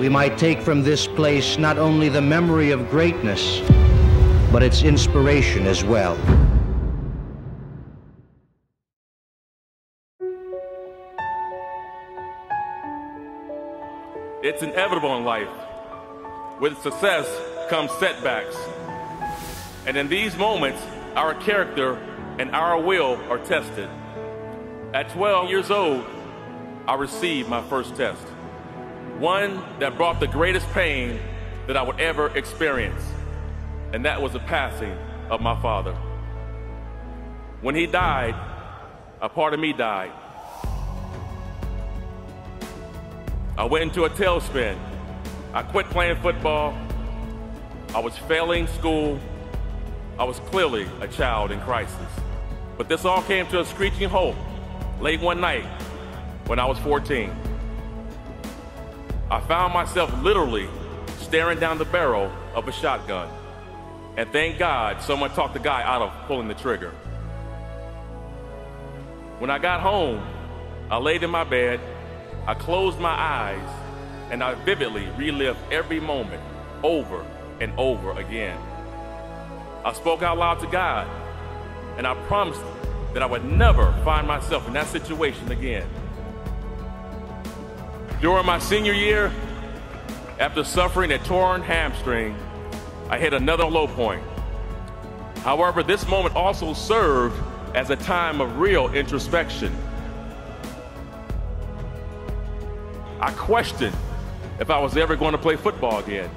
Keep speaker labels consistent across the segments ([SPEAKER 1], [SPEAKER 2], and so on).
[SPEAKER 1] we might take from this place not only the memory of greatness, but its inspiration as well.
[SPEAKER 2] It's inevitable in life. With success comes setbacks. And in these moments, our character and our will are tested. At 12 years old, I received my first test. One that brought the greatest pain that I would ever experience. And that was the passing of my father. When he died, a part of me died. I went into a tailspin. I quit playing football. I was failing school. I was clearly a child in crisis. But this all came to a screeching halt late one night when I was 14. I found myself literally staring down the barrel of a shotgun. And thank God someone talked the guy out of pulling the trigger. When I got home, I laid in my bed, I closed my eyes, and I vividly relived every moment over and over again. I spoke out loud to God, and I promised that I would never find myself in that situation again. During my senior year, after suffering a torn hamstring, I hit another low point. However, this moment also served as a time of real introspection. I questioned if I was ever going to play football again.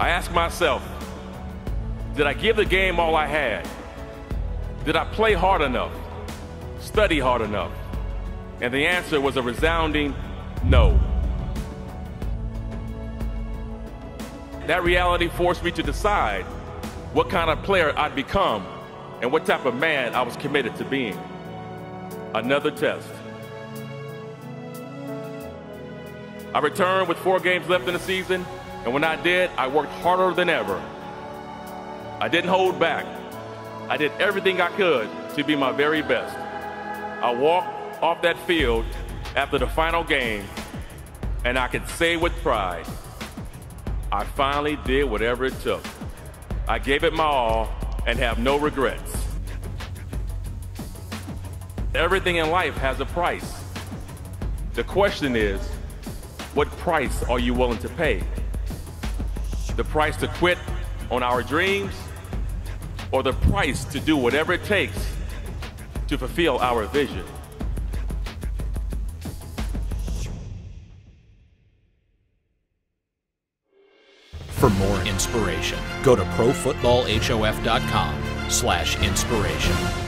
[SPEAKER 2] I asked myself, did I give the game all I had? Did I play hard enough? Study hard enough? And the answer was a resounding no. That reality forced me to decide what kind of player I'd become and what type of man I was committed to being. Another test. I returned with four games left in the season, and when I did, I worked harder than ever. I didn't hold back. I did everything I could to be my very best. I walked off that field after the final game, and I can say with pride, I finally did whatever it took. I gave it my all and have no regrets. Everything in life has a price. The question is, what price are you willing to pay? The price to quit on our dreams or the price to do whatever it takes to fulfill our vision?
[SPEAKER 3] For more inspiration, go to profootballhof.com slash inspiration.